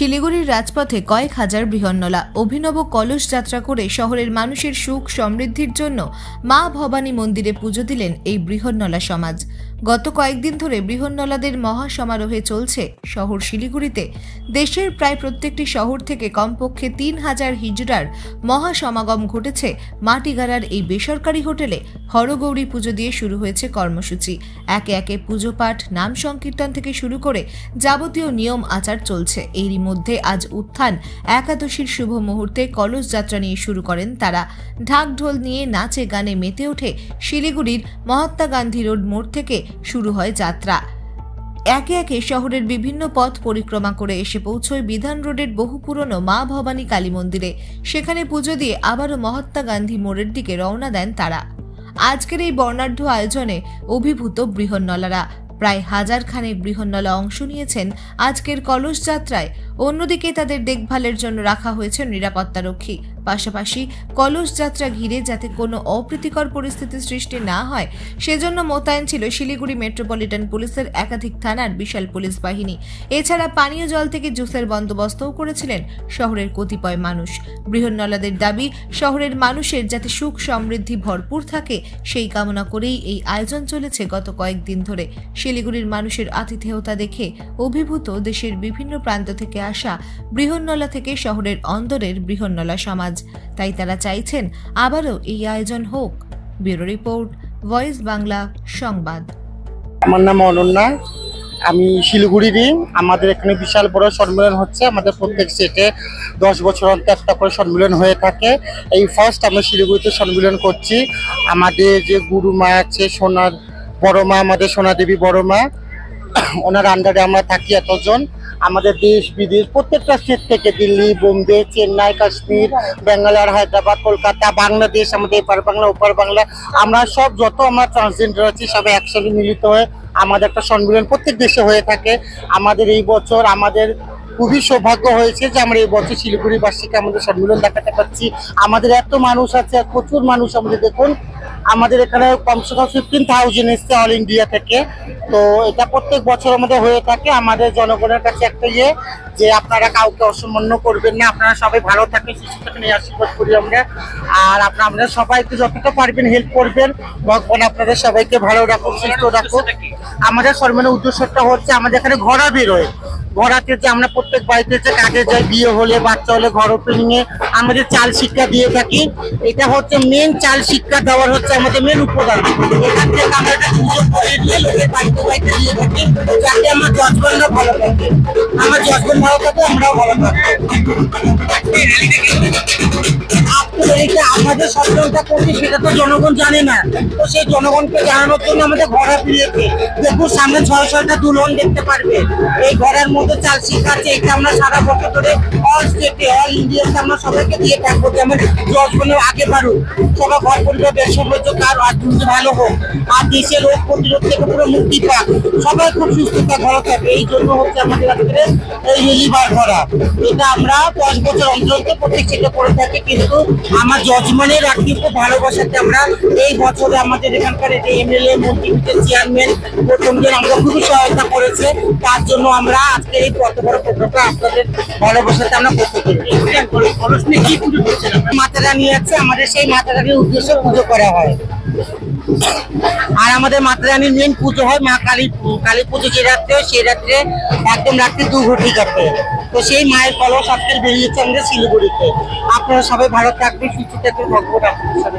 শিলিগুড়ির রাজপথে কয়েক হাজার বৃহন্নলা অভিনব কলস যাত্রা করে শহরের মানুষের সুখ সমৃদ্ধির জন্য মা ভবানী মন্দিরে পুজো দিলেন এই বৃহন্নলা সমাজ। গত কয়েকদিন ধরে বৃহন্নলাদের মহা সমারোহে চলছে শহর শিলিগুড়িতে। দেশের প্রায় প্রত্যেকটি শহর থেকে কমপক্ষে তিন হাজার হিজড়ার মহাসমাগম ঘটেছে মাটিগাড়ার এই বেসরকারি হোটেলে। হরগৌরী পুজো দিয়ে শুরু হয়েছে কর্মসূচি। একে একে পুজো পাঠ, নাম সংকীর্তন থেকে শুরু করে যাবতীয় নিয়ম আচার চলছে। এরই মধ্যে আজ উত্থান একাদশীর শুভ মুহূর্তে কলস যাত্রা নিয়ে শুরু করেন তারা। ঢাক ঢোল নিয়ে নাচে গানে মেতে ওঠে শিলিগুড়ির মহাত্মা গান্ধী রোড মোড় থেকে শুরু হয় যাত্রা। একে একে শহরের বিভিন্ন পথ পরিক্রমা করে এসে পৌঁছয় বিধান রোডের বহু পুরনো মা ভবানী কালী মন্দিরে। সেখানে পুজো দিয়ে আবারও মহাত্মা গান্ধী মোড়ের দিকে রওনা দেন তারা। আজকের এই বর্ণাঢ্য আয়োজনে অভিভূত বৃহন্নলারা। প্রায় হাজার খানেক বৃহন্নলা অংশ নিয়েছেন আজকের কলস যাত্রায়। অন্যদিকে তাদের দেখভালের জন্য রাখা হয়েছে নিরাপত্তারক্ষী। পাশাপাশি কলস যাত্রা ঘিরে যাতে কোনো অপ্রীতিকর পরিস্থিতি সৃষ্টি না হয়, সেজন্য মোতায়েন ছিল শিলিগুড়ি মেট্রোপলিটন পুলিশের একাধিক থানার বিশাল পুলিশ বাহিনী। এছাড়া পানীয় জল থেকে জুসের বন্দোবস্তও করেছিলেন শহরের কতিপয় মানুষ। বৃহন্নলাদের দাবি, শহরের মানুষের যাতে সুখ সমৃদ্ধি ভরপুর থাকে, সেই কামনা করেই এই আয়োজন চলেছে গত কয়েকদিন ধরে। শিলিগুড়ির মানুষের আতিথেয়তা দেখে অভিভূত দেশের বিভিন্ন প্রান্ত থেকে আসা বৃহন্নলা থেকে শহরের অন্দরের বৃহন্নলা সমাজ। তাই তারা চাইছেন আবারও এই আয়োজন হোক। ব্যুরো রিপোর্ট, ভয়েস বাংলা, সংবাদ। আমার নাম অনন্যা। আমি শিলিগুড়িরই আমাদের এখানে বিশাল বড় সম্মেলন হচ্ছে। আমাদের প্রত্যেক সেটে দশ বছর অন্তর একটা করে সম্মেলন হয়ে থাকে। এই ফার্স্ট আমরা শিলিগুড়িতে সম্মেলন করছি। আমাদের যে গুরু মা আছে, সোনার বড় মা, আমাদের সোনা দেবী বড় মা, ওনার আন্ডারে আমরা থাকি এতজন। আমাদের দেশ, বিদেশ, প্রত্যেকটা স্টেট থেকে দিল্লি, বোম্বে, চেন্নাই, কাশ্মীর ব্যাঙ্গালোর হায়দ্রাবাদ, কলকাতা, বাংলাদেশ, আমাদের এপার বাংলা ওপার বাংলা, আমরা সব যত আমরা ট্রান্সজেন্ডার আছি সবাই একসাথে মিলিত হয়ে আমাদের একটা সম্মেলন প্রত্যেক দেশে হয়ে থাকে। আমাদের এই বছর আমাদের খুবই সৌভাগ্য হয়েছে যে আমরা এই বছর শিলিগুড়িবাসীকে আমাদের সম্মেলন দেখাতে পারছি। আমাদের এত মানুষ আছে, প্রচুর মানুষ আমাদের দেখুন আমাদের এখানে কমসে কম ফিফটিন থাউজেন্ড এসছে অল ইন্ডিয়া থেকে। তো এটা প্রত্যেক বছর আমাদের হয়ে থাকে। আমাদের জনগণের কাছে একটা ইয়ে যে আপনারা কাউকে অসম্মান্য করবেন না। আপনারা সবাই ভালো থাকবেন সুস্থ থাকেন এই আশীর্বাদ করি আমরা। আর আপনারা আপনারা সবাইকে যতটা পারবেন হেল্প করবেন। ভগবান আপনাদের সবাইকে ভালো রাখুন সুস্থ রাখুন আমাদের সর্বনের উদ্দেশ্যটা হচ্ছে আমাদের এখানে ঘোড়া বেরোয়। ঘোড়াতে যে আমরা প্রত্যেক বাড়িতে যে কাজে যাই, বিয়ে হলে, বাচ্চা হলে, ঘর ওপেনিং এ আমাদের চাল শিক্ষা দিয়ে থাকি, এটা হচ্ছে মেন চাল শিক্ষা দেওয়ার হচ্ছে আমাদের মেন উপাদান। এখান থেকে আমরা একটা সুযোগ করে নিয়ে লোকের বাড়িতে বাড়িতে দিয়ে থাকি, যাতে আমার জজবানরা ভালো থাকে। আমার জজবান ভালো থাকে, আমরাও ভালো থাকব আমাদের সচেতনতা করছি সেটা তো জনগণ জানে না। তো সেই জনগণকে জানানোর জন্য আমাদের ঘোড়া ফিরিয়েছে দেখুন, সামনে ছয় ছয়টা দুলন দেখতে পারবে। এই ঘরের মধ্যে চাল আছে, এটা আমরা সারা বছর ধরে অল স্টেটে অল ইন্ডিয়াতে আমরা সবাইকে দিয়ে থাকব যে যেমন জজবনে আগে বাড়ুক। সবাই ঘর পরিবার বেশ সৌন্দর্য কার, আর দ্রুত ভালো হোক। আর দেশের রোগ প্রতিরোধ থেকে পুরো মুক্তি পাক। সবাই খুব সুস্থতা ভালো থাকবে এই জন্য হচ্ছে আমাদের আজকে এই রিলিভার করা। এটা আমরা দশ বছর অন্তর প্রত্যেক সেটা করে থাকি, কিন্তু আমার জজমানের রাখি খুব ভালোবাসাতে আমরা এই বছরে আমাদের এখানকার এমএলএ মন্ত্রীদের চেয়ারম্যান প্রথমদের আমরা খুবই সহায়তা করেছে। তার জন্য আমরা আজকে এই কত বড় প্রোগ্রামটা আপনাদের ভালোবাসাতে আমরা করতে পারি নিয়ে যাচ্ছে আমাদের সেই মাথাটাকে উদ্দেশ্যে পুজো করা হয়। আর আমাদের মাতা রানীর মেন পুজো হয় মা কালী কালী পুজো যে রাত্রে হয় সেই রাত্রে একদম রাত্রে দু ঘটি কাটে। তো সেই মায়ের কলস আজকে বেরিয়েছে আমাদের শিলিগুড়িতে। আপনারা সবাই ভালো থাকবেন, সুস্থ থাকবেন, ভগবান আপনাদের সাথে